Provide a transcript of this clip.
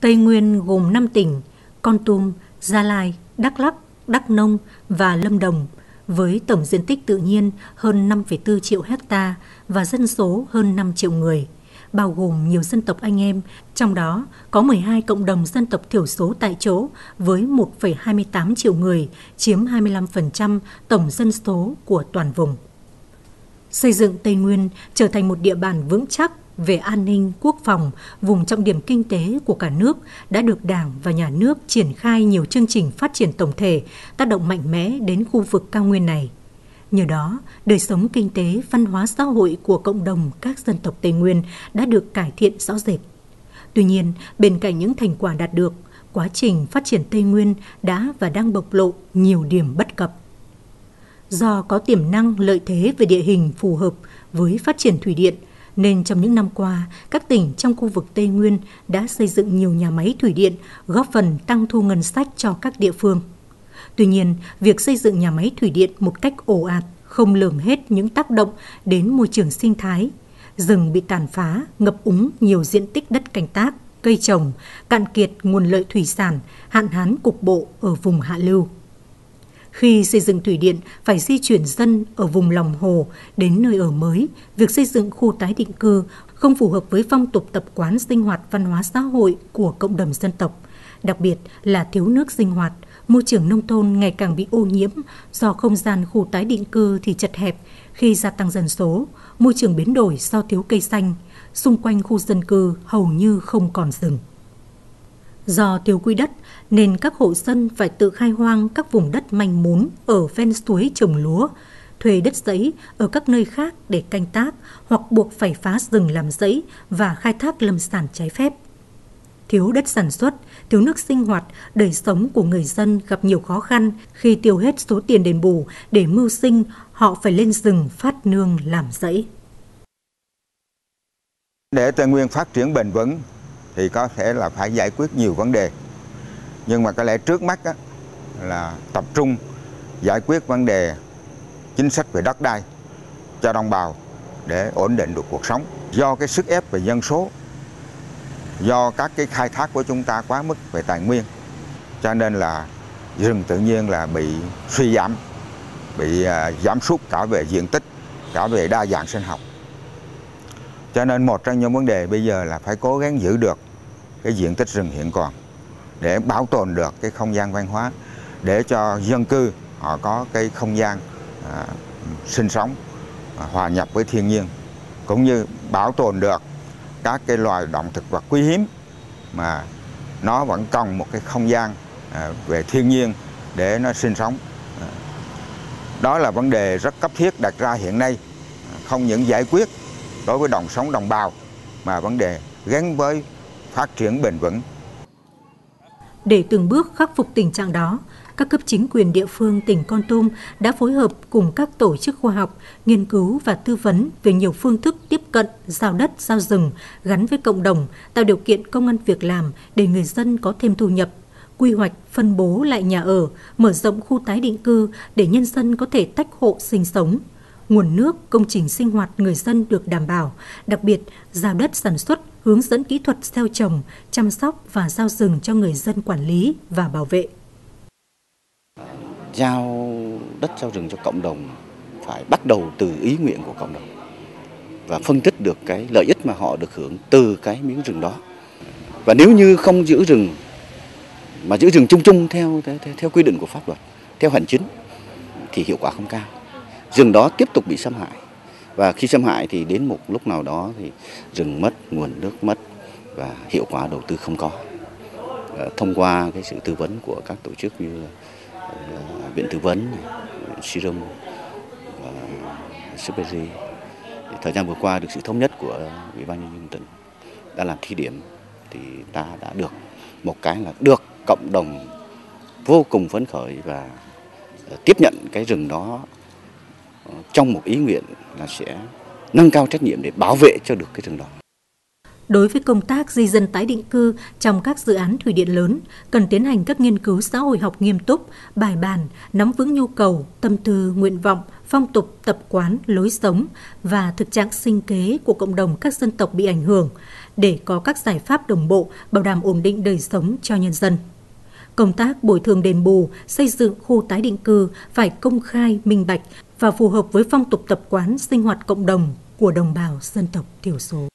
Tây Nguyên gồm 5 tỉnh Con Tum, Gia Lai, Đắk Lắk, Đắk Nông và Lâm Đồng với tổng diện tích tự nhiên hơn 5,4 triệu hecta và dân số hơn 5 triệu người, bao gồm nhiều dân tộc anh em, trong đó có 12 cộng đồng dân tộc thiểu số tại chỗ với 1,28 triệu người, chiếm 25% tổng dân số của toàn vùng. Xây dựng Tây Nguyên trở thành một địa bàn vững chắc về an ninh, quốc phòng, vùng trọng điểm kinh tế của cả nước đã được Đảng và Nhà nước triển khai nhiều chương trình phát triển tổng thể, tác động mạnh mẽ đến khu vực cao nguyên này. Nhờ đó, đời sống kinh tế, văn hóa xã hội của cộng đồng các dân tộc Tây Nguyên đã được cải thiện rõ rệt. Tuy nhiên, bên cạnh những thành quả đạt được, quá trình phát triển Tây Nguyên đã và đang bộc lộ nhiều điểm bất cập. Do có tiềm năng lợi thế về địa hình phù hợp với phát triển thủy điện, nên trong những năm qua, các tỉnh trong khu vực Tây Nguyên đã xây dựng nhiều nhà máy thủy điện, góp phần tăng thu ngân sách cho các địa phương. Tuy nhiên, việc xây dựng nhà máy thủy điện một cách ồ ạt không lường hết những tác động đến môi trường sinh thái. Rừng bị tàn phá, ngập úng nhiều diện tích đất canh tác, cây trồng, cạn kiệt nguồn lợi thủy sản, hạn hán cục bộ ở vùng hạ lưu. Khi xây dựng thủy điện phải di chuyển dân ở vùng lòng hồ đến nơi ở mới, việc xây dựng khu tái định cư không phù hợp với phong tục tập quán sinh hoạt văn hóa xã hội của cộng đồng dân tộc, đặc biệt là thiếu nước sinh hoạt, môi trường nông thôn ngày càng bị ô nhiễm do không gian khu tái định cư thì chật hẹp. Khi gia tăng dân số, môi trường biến đổi do thiếu cây xanh, xung quanh khu dân cư hầu như không còn rừng. Do thiếu quy đất nên các hộ dân phải tự khai hoang các vùng đất manh mún ở ven suối trồng lúa, thuê đất giấy ở các nơi khác để canh tác hoặc buộc phải phá rừng làm giấy và khai thác lâm sản trái phép. Thiếu đất sản xuất, thiếu nước sinh hoạt, đời sống của người dân gặp nhiều khó khăn khi tiêu hết số tiền đền bù để mưu sinh, họ phải lên rừng phát nương làm giấy. Để Tây Nguyên phát triển bền vững thì có thể là phải giải quyết nhiều vấn đề. Nhưng mà có lẽ trước mắt á, là tập trung giải quyết vấn đề chính sách về đất đai cho đồng bào để ổn định được cuộc sống. Do cái sức ép về dân số do các cái khai thác của chúng ta quá mức về tài nguyên cho nên là rừng tự nhiên là bị suy giảm bị à, giảm sút cả về diện tích cả về đa dạng sinh học. Cho nên một trong những vấn đề bây giờ là phải cố gắng giữ được cái diện tích rừng hiện còn để bảo tồn được cái không gian văn hóa để cho dân cư họ có cái không gian à, sinh sống à, hòa nhập với thiên nhiên cũng như bảo tồn được các cái loài động thực vật quý hiếm mà nó vẫn cần một cái không gian à, về thiên nhiên để nó sinh sống. À, đó là vấn đề rất cấp thiết đặt ra hiện nay. À, không những giải quyết đối với đồng sống đồng bào mà vấn đề gắn với phát triển bền vững. Để từng bước khắc phục tình trạng đó, các cấp chính quyền địa phương tỉnh Con Tum đã phối hợp cùng các tổ chức khoa học, nghiên cứu và tư vấn về nhiều phương thức tiếp cận giao đất, giao rừng gắn với cộng đồng, tạo điều kiện công an việc làm để người dân có thêm thu nhập, quy hoạch phân bố lại nhà ở, mở rộng khu tái định cư để nhân dân có thể tách hộ sinh sống. Nguồn nước, công trình sinh hoạt người dân được đảm bảo, đặc biệt giao đất sản xuất hướng dẫn kỹ thuật gieo trồng, chăm sóc và giao rừng cho người dân quản lý và bảo vệ. Giao đất giao rừng cho cộng đồng phải bắt đầu từ ý nguyện của cộng đồng và phân tích được cái lợi ích mà họ được hưởng từ cái miếng rừng đó. Và nếu như không giữ rừng mà giữ rừng chung chung theo theo, theo quy định của pháp luật, theo hành chính thì hiệu quả không cao. Rừng đó tiếp tục bị xâm hại và khi xâm hại thì đến một lúc nào đó thì rừng mất, nguồn nước mất và hiệu quả đầu tư không có. Ờ, thông qua cái sự tư vấn của các tổ chức như ờ, viện tư vấn Serum, và Superi thời gian vừa qua được sự thống nhất của ủy ban nhân dân tỉnh đã làm thí điểm thì ta đã được một cái là được cộng đồng vô cùng phấn khởi và ờ, tiếp nhận cái rừng đó trong một ý nguyện là sẽ nâng cao trách nhiệm để bảo vệ cho được cái rừng đó. Đối với công tác di dân tái định cư trong các dự án thủy điện lớn, cần tiến hành các nghiên cứu xã hội học nghiêm túc, bài bản, nắm vững nhu cầu, tâm tư, nguyện vọng, phong tục, tập quán, lối sống và thực trạng sinh kế của cộng đồng các dân tộc bị ảnh hưởng, để có các giải pháp đồng bộ bảo đảm ổn định đời sống cho nhân dân. Công tác bồi thường đền bù, xây dựng khu tái định cư phải công khai, minh bạch và phù hợp với phong tục tập quán sinh hoạt cộng đồng của đồng bào dân tộc thiểu số.